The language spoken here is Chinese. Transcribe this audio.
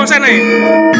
我说呢。